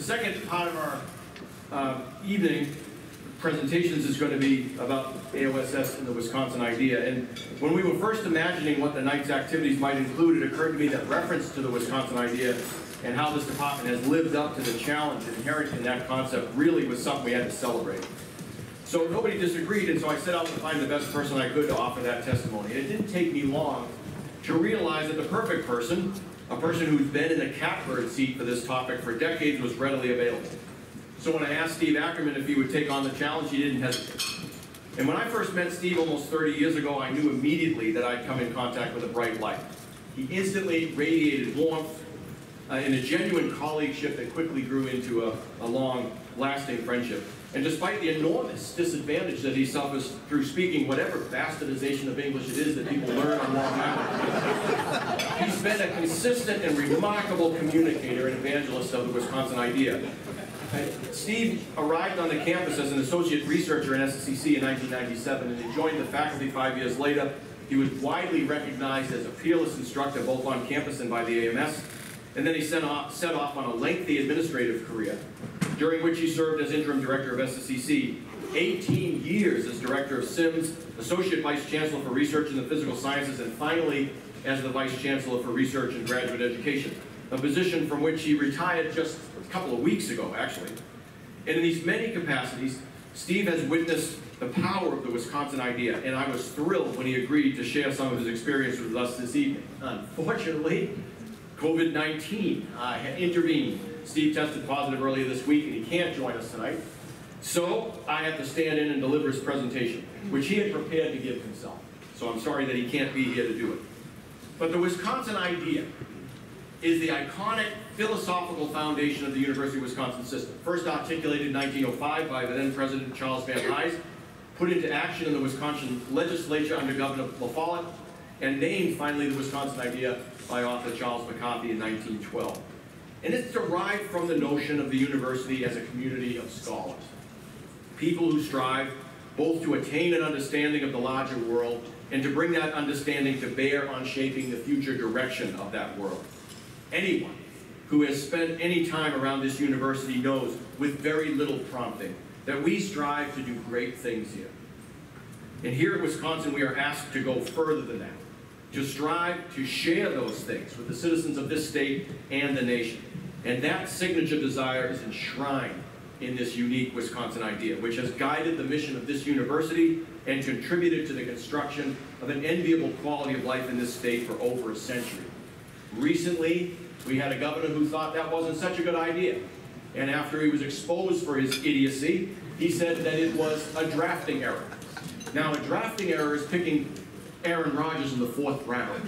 The second part of our uh, evening presentations is going to be about AOSS and the Wisconsin idea. And when we were first imagining what the night's activities might include, it occurred to me that reference to the Wisconsin idea and how this department has lived up to the challenge inherent in that concept really was something we had to celebrate. So nobody disagreed, and so I set out to find the best person I could to offer that testimony. And it didn't take me long to realize that the perfect person, a person who's been in the catbird seat for this topic for decades, was readily available. So when I asked Steve Ackerman if he would take on the challenge, he didn't hesitate. And when I first met Steve almost 30 years ago, I knew immediately that I'd come in contact with a bright light. He instantly radiated warmth uh, and a genuine colleagueship that quickly grew into a, a long, lasting friendship. And despite the enormous disadvantage that he suffers through speaking whatever bastardization of English it is that people learn on Long Island, he's been a consistent and remarkable communicator and evangelist of the Wisconsin idea. Uh, Steve arrived on the campus as an associate researcher in SSEC in 1997 and he joined the faculty five years later. He was widely recognized as a peerless instructor both on campus and by the AMS. And then he set off, set off on a lengthy administrative career, during which he served as interim director of SSEC, 18 years as director of CIMSS, associate vice chancellor for research in the physical sciences, and finally as the vice chancellor for research and graduate education, a position from which he retired just a couple of weeks ago, actually. And in these many capacities, Steve has witnessed the power of the Wisconsin idea, and I was thrilled when he agreed to share some of his experience with us this evening. Unfortunately, COVID-19 uh, intervened. Steve tested positive earlier this week and he can't join us tonight. So I have to stand in and deliver his presentation, which he had prepared to give himself. So I'm sorry that he can't be here to do it. But the Wisconsin idea is the iconic philosophical foundation of the University of Wisconsin system. First articulated in 1905 by the then President Charles Van Hise, put into action in the Wisconsin legislature under Governor La Follette, and named finally the Wisconsin idea by author Charles McCarthy in 1912. And it's derived from the notion of the university as a community of scholars. People who strive both to attain an understanding of the larger world and to bring that understanding to bear on shaping the future direction of that world. Anyone who has spent any time around this university knows, with very little prompting, that we strive to do great things here. And here at Wisconsin, we are asked to go further than that to strive to share those things with the citizens of this state and the nation. And that signature desire is enshrined in this unique Wisconsin idea, which has guided the mission of this university and contributed to the construction of an enviable quality of life in this state for over a century. Recently, we had a governor who thought that wasn't such a good idea. And after he was exposed for his idiocy, he said that it was a drafting error. Now, a drafting error is picking Aaron Rodgers in the fourth round.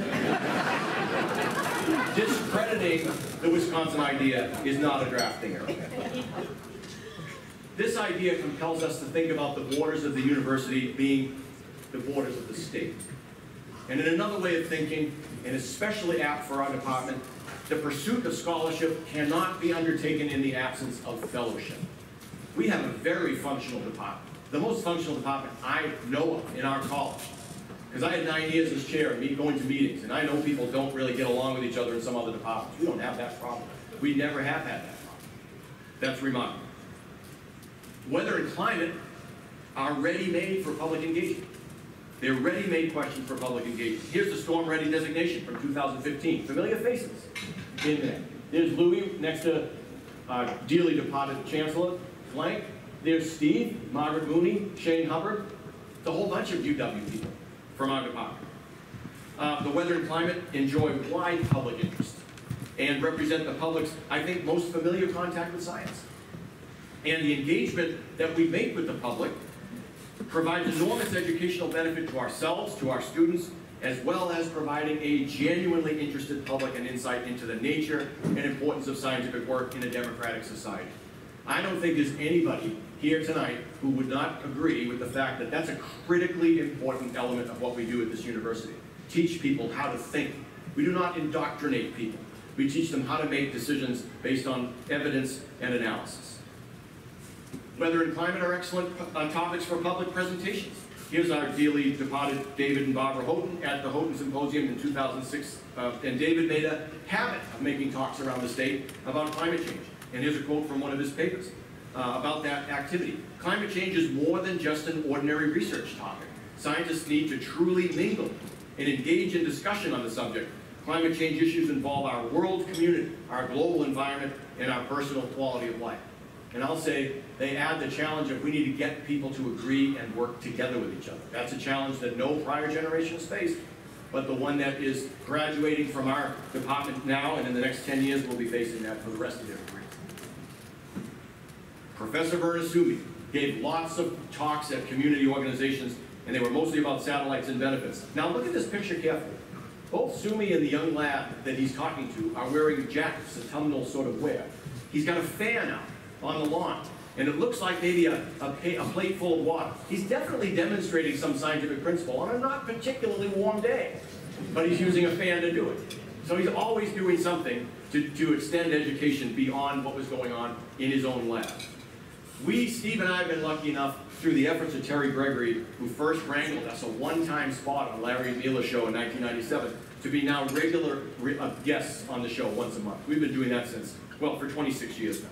Discrediting the Wisconsin idea is not a drafting error. This idea compels us to think about the borders of the university being the borders of the state. And in another way of thinking, and especially apt for our department, the pursuit of scholarship cannot be undertaken in the absence of fellowship. We have a very functional department, the most functional department I know of in our college. Because I had nine years as chair me going to meetings, and I know people don't really get along with each other in some other departments. We don't have that problem. We never have had that problem. That's remarkable. Weather and climate are ready-made for public engagement. They're ready-made questions for public engagement. Here's the storm ready designation from 2015. Familiar faces in there. There's Louis next to uh, dearly departed Chancellor Blank. There's Steve, Margaret Mooney, Shane Hubbard. A whole bunch of UW people from. Uh, the weather and climate enjoy wide public interest and represent the public's, I think, most familiar contact with science. And the engagement that we make with the public provides enormous educational benefit to ourselves, to our students, as well as providing a genuinely interested public an insight into the nature and importance of scientific work in a democratic society. I don't think there's anybody here tonight who would not agree with the fact that that's a critically important element of what we do at this university. Teach people how to think. We do not indoctrinate people. We teach them how to make decisions based on evidence and analysis. Weather and climate are excellent uh, topics for public presentations. Here's our dearly departed David and Barbara Houghton at the Houghton Symposium in 2006. Uh, and David made a habit of making talks around the state about climate change. And here's a quote from one of his papers uh, about that activity. Climate change is more than just an ordinary research topic. Scientists need to truly mingle and engage in discussion on the subject. Climate change issues involve our world community, our global environment, and our personal quality of life. And I'll say they add the challenge of we need to get people to agree and work together with each other. That's a challenge that no prior generation has faced, but the one that is graduating from our department now and in the next 10 years will be facing that for the rest of their career. Professor Verner Suomi gave lots of talks at community organizations, and they were mostly about satellites and benefits. Now look at this picture carefully. Both Suomi and the young lad that he's talking to are wearing jackets, autumnal sort of wear. He's got a fan out on the lawn, and it looks like maybe a, a, a plate full of water. He's definitely demonstrating some scientific principle on a not particularly warm day, but he's using a fan to do it. So he's always doing something to, to extend education beyond what was going on in his own lab. We, Steve and I, have been lucky enough through the efforts of Terry Gregory, who first wrangled us a one-time spot on Larry Meiller show in 1997, to be now regular uh, guests on the show once a month. We've been doing that since, well, for 26 years now.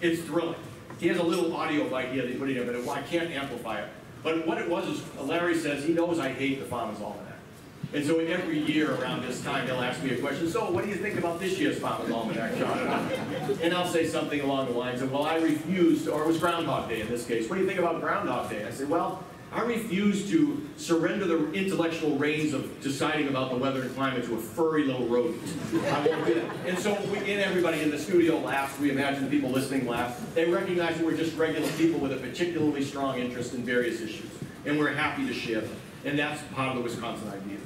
It's thrilling. He has a little audio bite here that he put in here, but I can't amplify it. But what it was is, Larry says he knows I hate the Farmer's Almanac. And so every year around this time, they'll ask me a question, so what do you think about this year's Farmer's Almanac, Jon? And I'll say something along the lines of, well, I refused, or it was Groundhog Day in this case. What do you think about Groundhog Day? I said, well, I refuse to surrender the intellectual reins of deciding about the weather and climate to a furry little rodent. I won't do that. And so we, and everybody in the studio laughs. We imagine the people listening laugh. They recognize that we're just regular people with a particularly strong interest in various issues. And we're happy to share them. And that's part of the Wisconsin idea.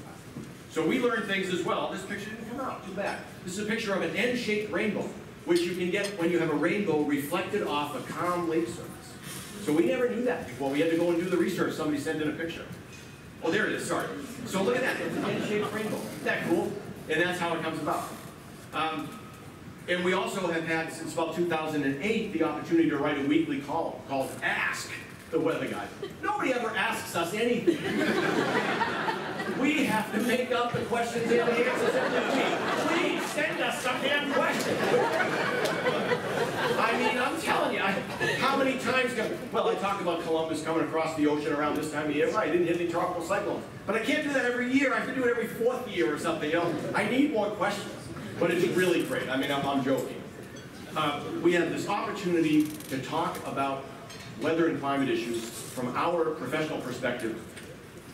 So we learn things as well. This picture didn't come out, too bad. This is a picture of an N-shaped rainbow, which you can get when you have a rainbow reflected off a calm lake surface. So we never knew that before. We had to go and do the research. Somebody sent in a picture. Oh, there it is, sorry. So look at that, it's an N-shaped rainbow. Isn't that cool? And that's how it comes about. Um, and we also have had, since about 2008, the opportunity to write a weekly column called Ask the Weather Guy. Nobody ever asks us anything. we have to make up the questions and the answers every week. Please send us some damn questions. I mean, I'm telling you, I, how many times, go, well, I talk about Columbus coming across the ocean around this time of year. Right, I didn't hit any tropical cyclones. But I can't do that every year. I have to do it every fourth year or something, you know. I need more questions. But it's really great. I mean, I'm, I'm joking. Uh, we have this opportunity to talk about weather and climate issues from our professional perspective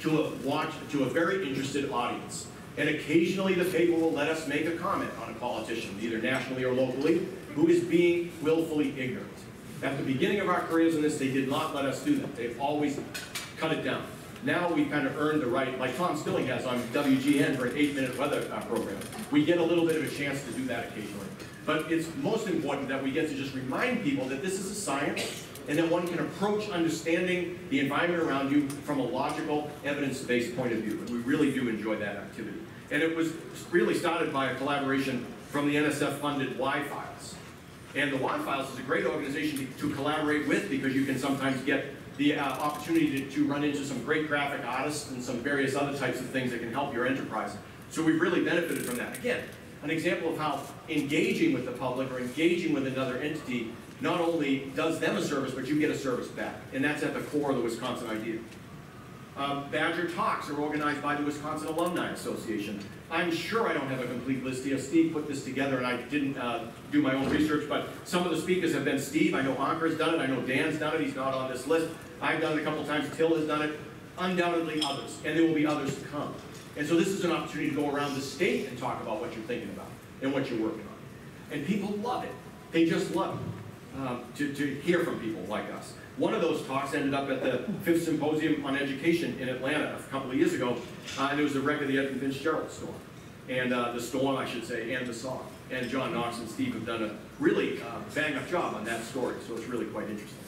to a watch to a very interested audience. And occasionally the paper will let us make a comment on a politician, either nationally or locally, who is being willfully ignorant. At the beginning of our careers in this, they did not let us do that. They've always cut it down. Now we've kind of earned the right, like Tom Skilling has on WGN for an eight-minute weather uh, program. We get a little bit of a chance to do that occasionally. But it's most important that we get to just remind people that this is a science and that one can approach understanding the environment around you from a logical, evidence-based point of view. And we really do enjoy that activity. And it was really started by a collaboration from the NSF-funded Why Files. And the Why Files is a great organization to, to, collaborate with because you can sometimes get the uh, opportunity to, to run into some great graphic artists and some various other types of things that can help your enterprise. So we've really benefited from that. Again, an example of how engaging with the public or engaging with another entity not only does them a service, but you get a service back. And that's at the core of the Wisconsin idea. Uh, Badger Talks are organized by the Wisconsin Alumni Association. I'm sure I don't have a complete list here. Steve put this together and I didn't uh, do my own research, but some of the speakers have been Steve. I know Ankur's done it. I know Dan's done it. He's not on this list. I've done it a couple times. Till has done it. Undoubtedly others. And there will be others to come. And so this is an opportunity to go around the state and talk about what you're thinking about and what you're working on. And people love it. They just love it um, to, to hear from people like us. One of those talks ended up at the fifth symposium on education in Atlanta a couple of years ago, uh, and it was the wreck of the Edmund Fitzgerald storm. And uh, the storm, I should say, and the song. And John Knox and Steve have done a really uh, bang-up job on that story, so it's really quite interesting.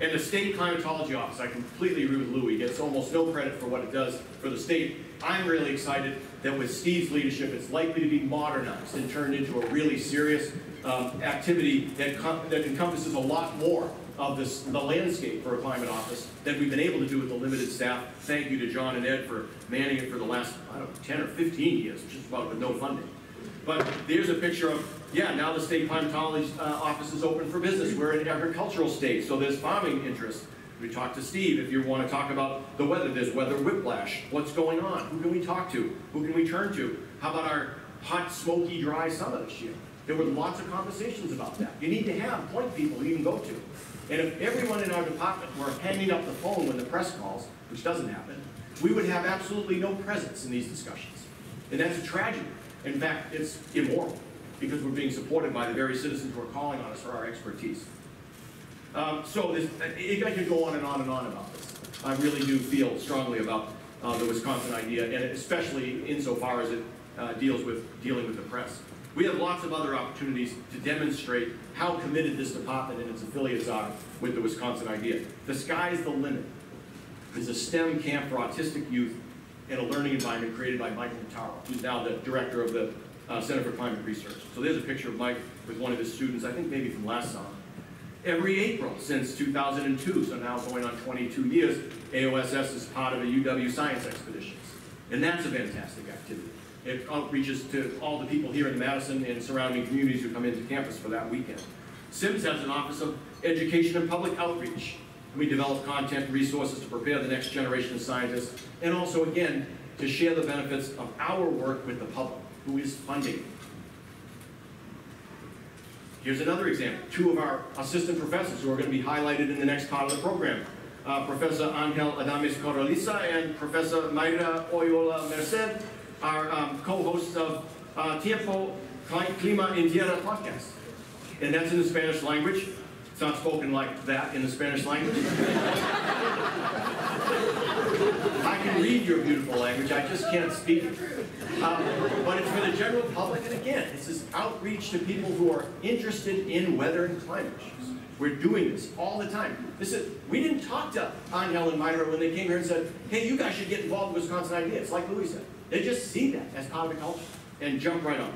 And the state climatology office, I completely agree with Louis, gets almost no credit for what it does for the state. I'm really excited that with Steve's leadership, it's likely to be modernized and turned into a really serious um, activity that, that encompasses a lot more of this, the landscape for a climate office than we've been able to do with the limited staff. Thank you to John and Ed for manning it for the last, I don't know, 10 or 15 years, just about with no funding. But there's a picture of yeah, now the State College uh, office is open for business. We're an agricultural state, so there's farming interest. We talked to Steve, if you want to talk about the weather, there's weather whiplash. What's going on? Who can we talk to? Who can we turn to? How about our hot, smoky, dry summer this year? There were lots of conversations about that. You need to have point people you can go to. And if everyone in our department were hanging up the phone when the press calls, which doesn't happen, we would have absolutely no presence in these discussions. And that's a tragedy. In fact, it's immoral because we're being supported by the very citizens who are calling on us for our expertise. Um, so this, I could go on and on and on about this. I really do feel strongly about uh, the Wisconsin idea, and especially insofar as it uh, deals with dealing with the press. We have lots of other opportunities to demonstrate how committed this department and its affiliates are with the Wisconsin idea. The sky's the limit. There's a STEM camp for autistic youth in a learning environment created by Mike Notaro, who's now the director of the uh, Center for Climate Research. So there's a picture of Mike with one of his students, I think maybe from last summer every April since 2002, so now going on 22 years, AOSS is part of a UW Science Expeditions. And that's a fantastic activity. It outreaches to all the people here in Madison and surrounding communities who come into campus for that weekend. CIMSS has an Office of Education and Public Outreach. And we develop content and resources to prepare the next generation of scientists, and also, again, to share the benefits of our work with the public, who is funding Here's another example. Two of our assistant professors who are going to be highlighted in the next part of the program. Uh, Professor Angel Adames Corraliza and Professor Mayra Oyola Merced are um, co-hosts of uh, Tiempo Clima en Tierra podcast. And that's in the Spanish language. It's not spoken like that in the Spanish language. I can read your beautiful language, I just can't speak it. Um, but it's for the general public, and again, it's this outreach to people who are interested in weather and climate issues. We're doing this all the time. This is, we didn't talk to Angel and Mayra when they came here and said, hey, you guys should get involved in Wisconsin ideas, like Louis said. They just see that as part of the culture and jump right on.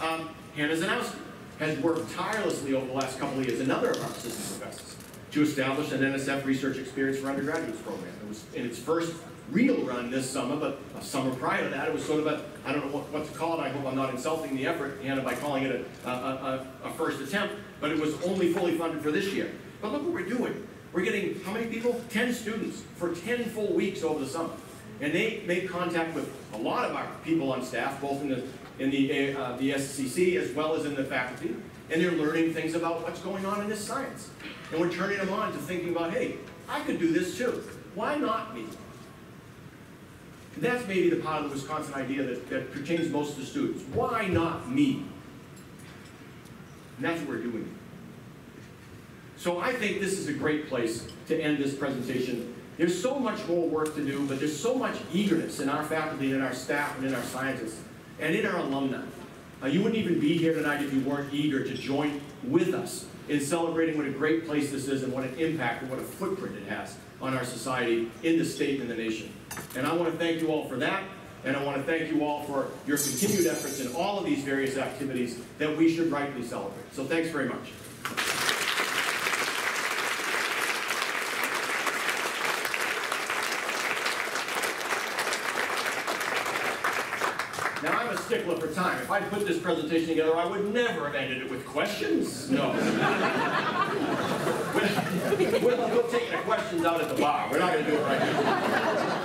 Um, Zanowski has worked tirelessly over the last couple of years, another of our assistant professors, to establish an NSF research experience for undergraduates program. It was in its first real run this summer, but a summer prior to that, it was sort of a, I don't know what, what to call it, I hope I'm not insulting the effort, Hannah, by calling it a, a, a, a first attempt, but it was only fully funded for this year. But look what we're doing. We're getting, how many people? 10 students for 10 full weeks over the summer. And they make contact with a lot of our people on staff, both in the, in the, uh, the SSEC as well as in the faculty, and they're learning things about what's going on in this science. And we're turning them on to thinking about, hey, I could do this too. Why not me? And that's maybe the part of the Wisconsin idea that, that pertains most to students. Why not me? And that's what we're doing. So I think this is a great place to end this presentation. There's so much more work to do, but there's so much eagerness in our faculty, and in our staff, and in our scientists, and in our alumni. Uh, you wouldn't even be here tonight if you weren't eager to join with us in celebrating what a great place this is and what an impact and what a footprint it has on our society in the state and the nation. And I want to thank you all for that, and I want to thank you all for your continued efforts in all of these various activities that we should rightly celebrate. So thanks very much. Now, I'm a stickler for time. If I'd put this presentation together, I would never have ended it with questions. No. we'll, we'll take the questions out at the bar. We're not going to do it right now.